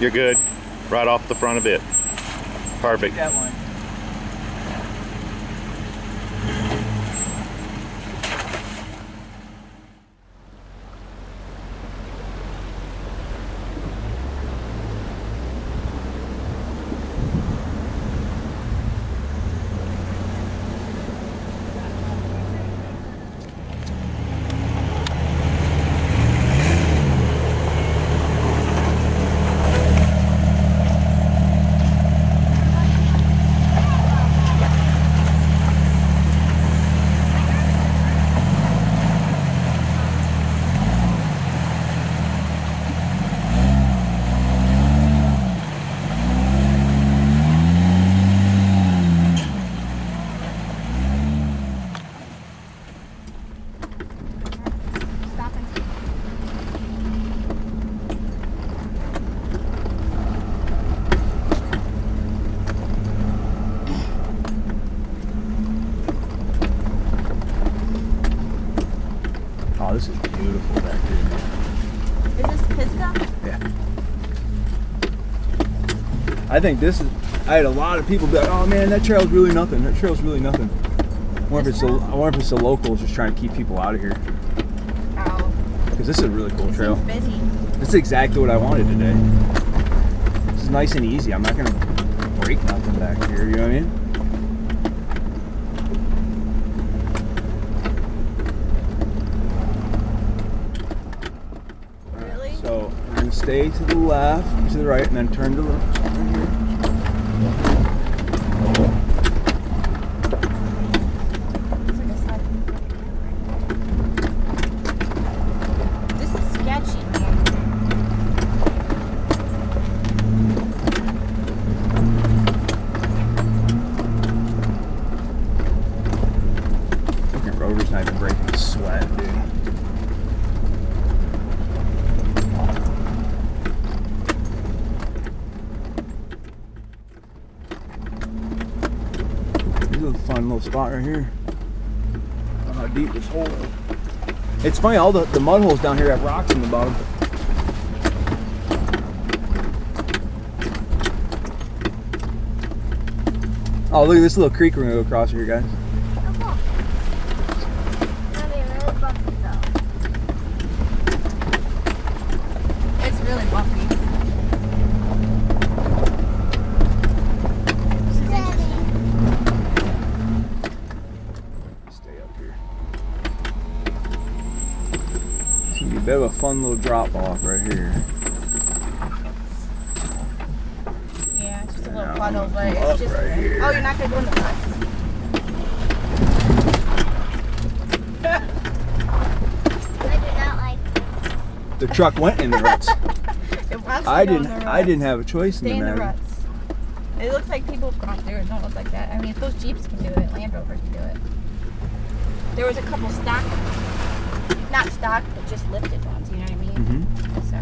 You're good. Right off the front of it. Perfect. That one. Stop and Oh, this is beautiful back here. Is this Pisgah? Yeah. I think this is. I had a lot of people be like, "Oh man, that trail's really nothing. That trail's really nothing." I wonder if it's the, I wonder if it's the locals just trying to keep people out of here because this is a really cool trail. busy. This is exactly what I wanted today. This is nice and easy. I'm not gonna break nothing back here. You know what I mean? Really? So we're gonna stay to the left, to the right, and then turn to the right here. It's like a side- This is sketchy, man. Not breaking sweat, dude. This is a fun little spot right here. I don't know how deep this hole is. It's funny, all the, the mud holes down here have rocks in the bottom. Oh, look at this little creek we're gonna go across here, guys. It's really bumpy. This is interesting. Stay up here. It's gonna be a bit of a fun little drop off right here. Yeah, it's just a little Now puddle, but it's just. right here. Oh, you're not gonna go in the ruts. The truck went in the ruts. It wants to I go didn't. the I didn't have a choice Stay in in the the matter. ruts. It looks like people have gone through it. Don't look like that. I mean, if those Jeeps can do it, Land Rover can do it. There was a couple stock, not stock, but just lifted ones. You know what I mean? hmm So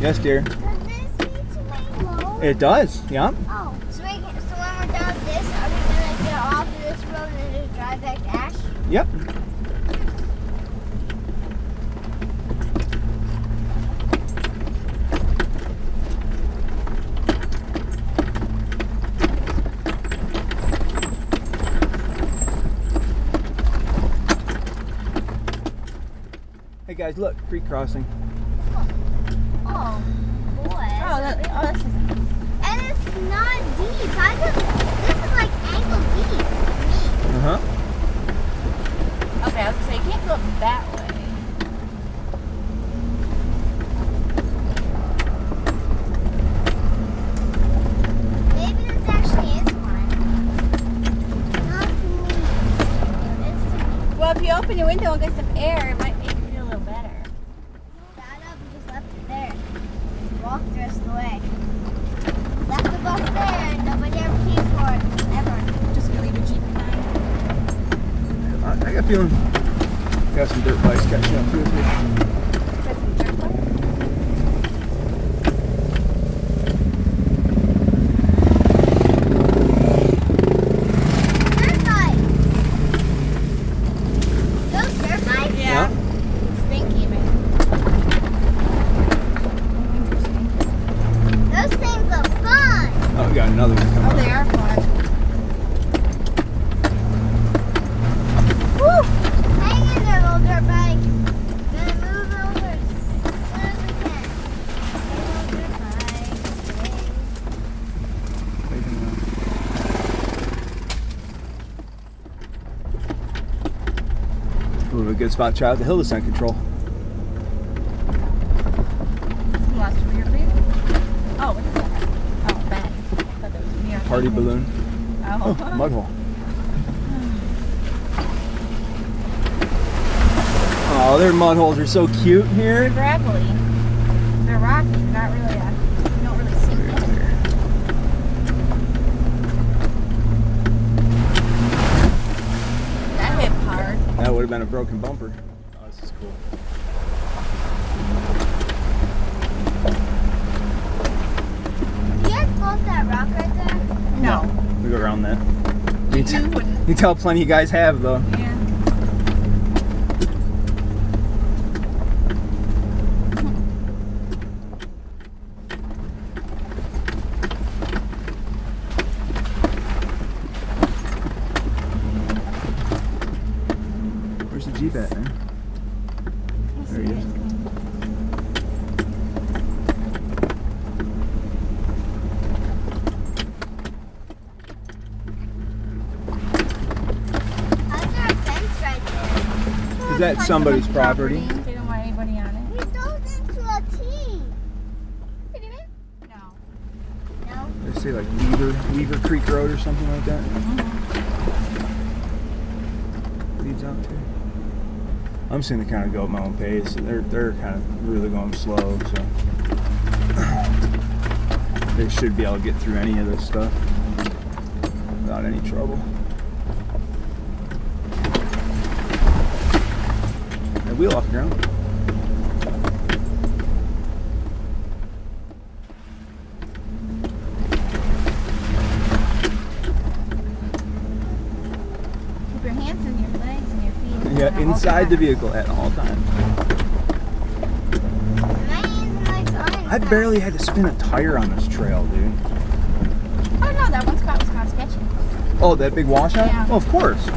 Yes, dear. Does this need to be low? It does. Yeah. Oh, so, we can, so when we're done with this, are we gonna get off of this road and just drive back to Ash? Yep. Guys, look, creek crossing. Oh, boy. oh, that, oh, this is And it's not deep. I just, this is like ankle deep. Uh huh. okay. I was gonna say you can't go up that way. Maybe this actually is fine. Not to me. It's to me. Well, if you open your window and get some air, it might make you feel a little better. Got up and just left it there. Walked the rest of the way. Left the bus there and nobody ever came for it. Ever. Just gonna leave a Jeep behind. I, I got a feeling. Got some dirt bikes catching up to us here. Got some dirt bikes. Dirt bikes. Those dirt bikes? Yeah. Stinky, man. Ooh, a good spot to try out the hill descent control. Some lost rear view. What is that? Bag. I thought that was me. Party balloon. Oh, Oh, mud hole. Oh, their mud holes are so cute here. They're gravelly. They're rocky. They're not really. Uh, you don't really see them. That hit hard. That would have been a broken bumper. Oh, this is cool. Do you guys go up that rock right there? No. We go around that. You You you tell plenty you guys have though. Yeah. Where's the Jeep at, man? Let's There see he what is. it's called. How's there a fence right there? Is that somebody's property? They don't want anybody on it. We goes into a T. They did it? No. No. They say like Weaver, Weaver Creek Road or something like that. Mm-hmm. Leads out to. I'm seeing gonna kind of go at my own pace. They're they're kind of really going slow, so they should be able to get through any of this stuff without any trouble. Wheel off the ground. Keep your hands and your legs and your feet. Yeah, inside the vehicle at all times. My hands and legs are I barely had to spin a tire on this trail, dude. Oh no, that one spot was kind of sketchy. Oh, that big washout? Yeah. Oh, of course.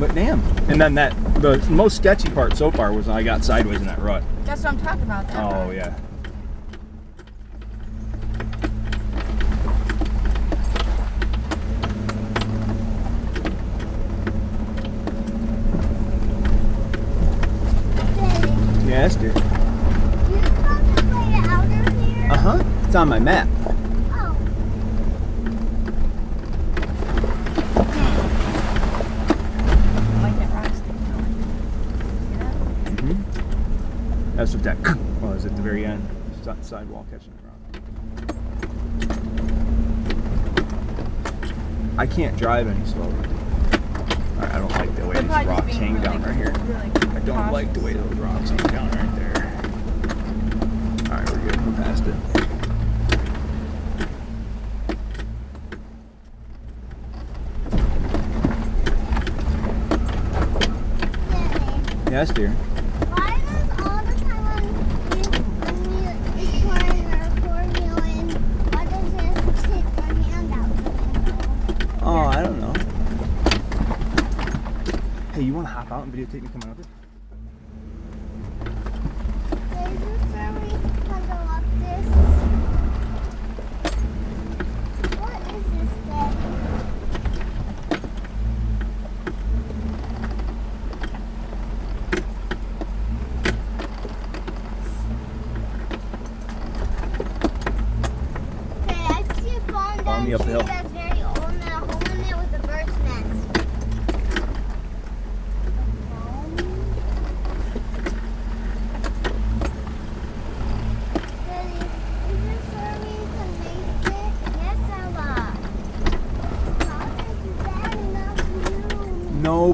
But damn. And then that the most sketchy part so far was I got sideways in that rut. That's what I'm talking about. Oh one. yeah. Daddy, Yes, dude. do you contemplate it out of here? Uh huh. It's on my map. Oh. I like that rock sticking out. See that? Mm-hmm. That's what that was at the very end. Si- Sidewall catching the rock. I can't drive any slower. I I don't like the way They're these rocks being hang really, down right here. Really I don't like the way those rocks hang down right there. Alright, we're good. We're past it. Daddy, Yes, dear. why does all the time when you, when you is pouring or four-wheeling, why does it stick your hand out the window? Oh, I don't know. Hey, you want to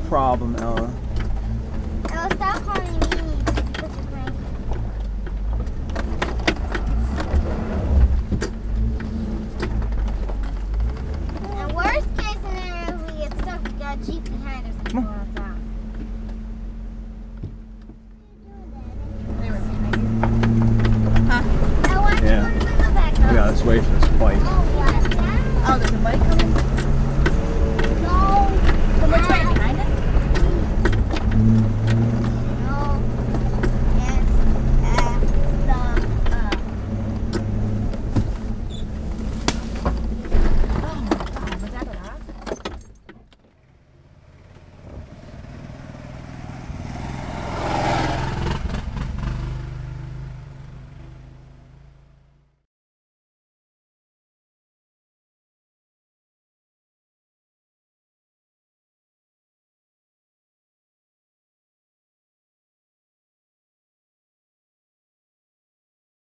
problem, Ella. Ella, stop calling me worst case scenario we get stuck jeep behind us. Come on. Huh? Yeah. We gotta wait for this bike. Oh, oh there's a bike coming?